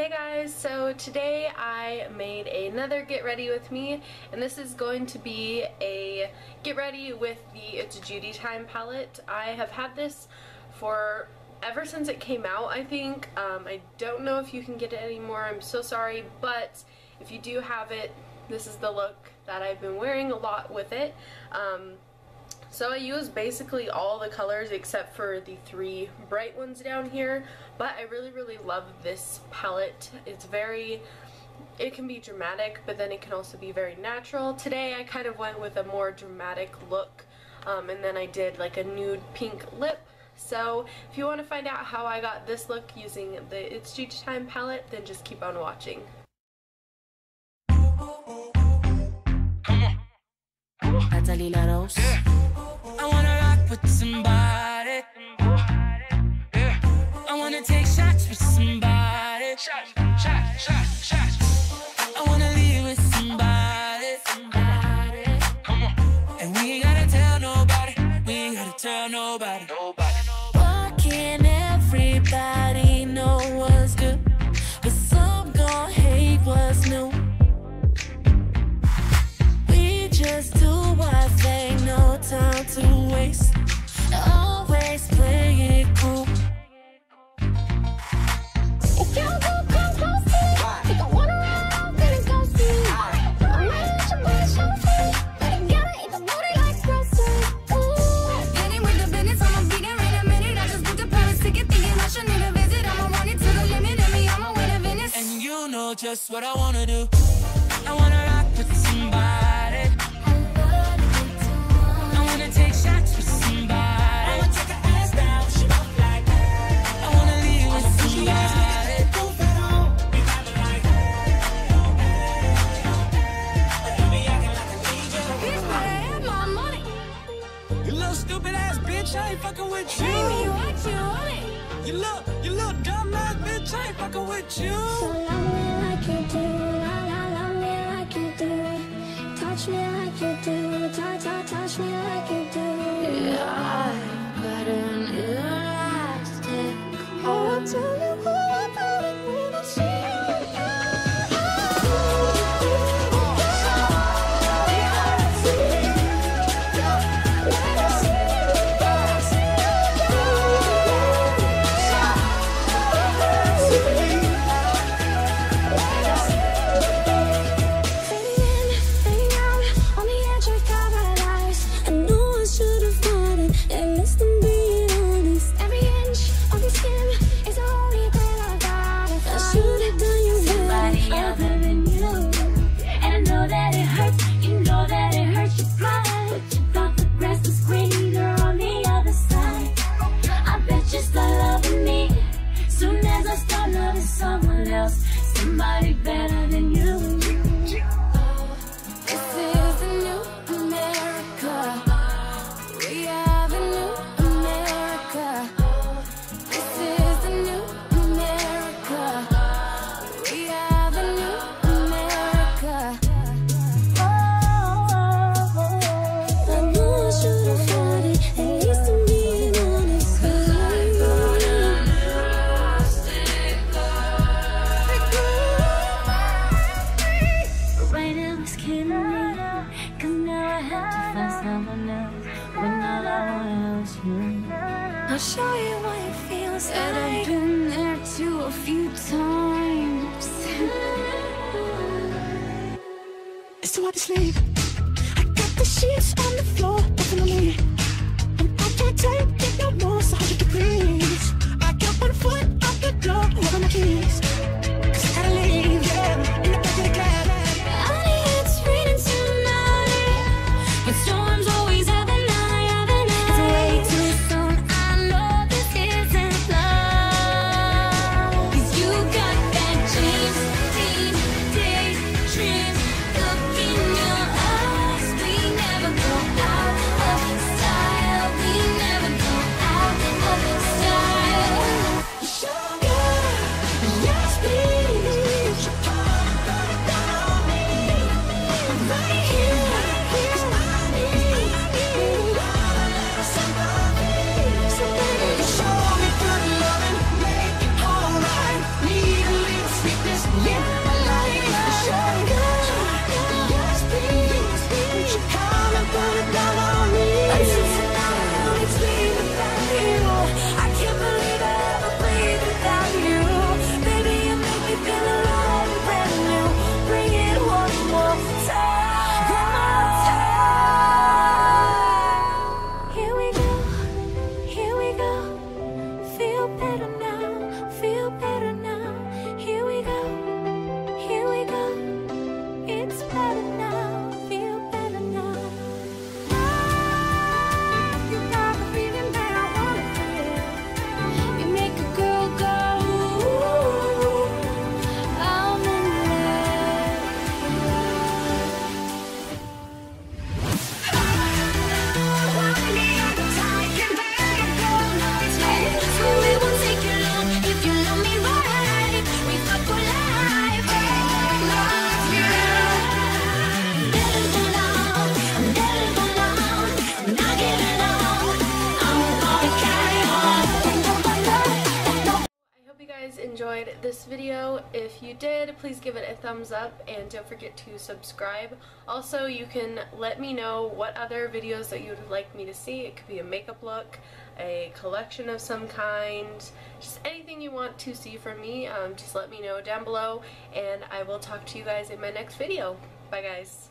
Hey guys, so today I made another get ready with me and this is going to be a get ready with the It's Judy Time palette. I have had this for ever since it came out I think. Um, I don't know if you can get it anymore, I'm so sorry, but if you do have it, this is the look that I've been wearing a lot with it. Um, so I use basically all the colors except for the three bright ones down here, but I really, really love this palette. It's very, it can be dramatic, but then it can also be very natural. Today I kind of went with a more dramatic look, um, and then I did like a nude pink lip. So if you want to find out how I got this look using the It's Judy Time palette, then just keep on watching. Catalina Rose. I wanna rock with somebody. Just what I wanna do. I wanna rock with somebody. I wanna take shots with somebody. I wanna take her ass down, she don't like I wanna leave with somebody. Bitch, better have my money. You little stupid ass bitch, I ain't fucking with Baby, you. what you want? You look, you little dumb ass bitch, I ain't fucking with you. 就让 show you what it feels Said I've been there too a few times. It's too hard to sleep. I got the sheets enjoyed this video. If you did, please give it a thumbs up and don't forget to subscribe. Also, you can let me know what other videos that you would like me to see. It could be a makeup look, a collection of some kind, just anything you want to see from me. Um, just let me know down below and I will talk to you guys in my next video. Bye guys.